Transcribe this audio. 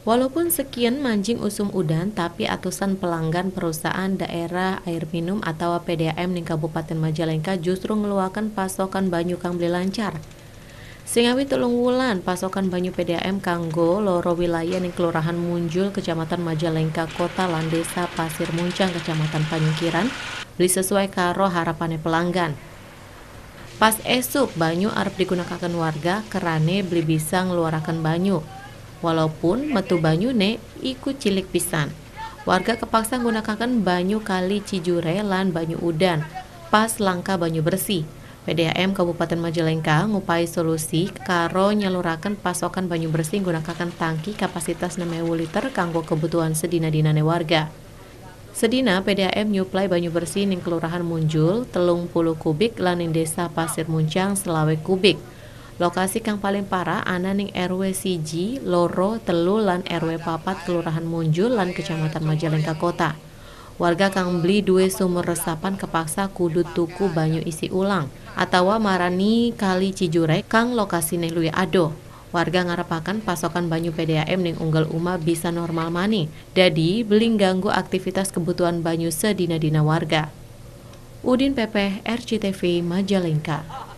Walaupun sekian mancing usum udan, tapi atusan pelanggan perusahaan daerah air minum atau PDAM di Kabupaten Majalengka justru ngeluarkan pasokan banyu kang beli lancar. Singawi telung wulan pasokan banyu PDAM kanggo loro wilayah ning Kelurahan Munjul, Kecamatan Majalengka, Kota lan Desa Pasir Muncang, Kecamatan Panyingkiran, beli sesuai karo harapannya pelanggan. Pas esuk banyu arep digunakan warga kerane beli bisa ngeluarakan banyu. Walaupun metu banyune ikut cilik pisan. Warga kepaksa gunakan banyu kali Cijure lan banyu udan. Pas langka banyu bersih. PDAM Kabupaten Majalengka ngupai solusi karo nyalurakan pasokan banyu bersih gunakan tangki kapasitas 6000 liter kanggo kebutuhan sedina-dinane warga. Sedina PDAM nyuplai banyu bersih ning Kelurahan Munjul telung puluh kubik lan ning Desa Pasir Muncang selawe kubik. Lokasi kang paling parah ana ning RW siji, loro, telu lan RW papat Kelurahan Munjul lan Kecamatan Majalengka Kota. Warga kang beli duwe sumur resapan kepaksa kudu tuku banyu isi ulang atau marani kali Cijure kang lokasi ning luwih ado. Warga ngarepakan pasokan banyu PDAM ning unggal uma bisa normal mani. Dadi beling ganggu aktivitas kebutuhan banyu sedina-dina warga. Udin PP RCTV Majalengka.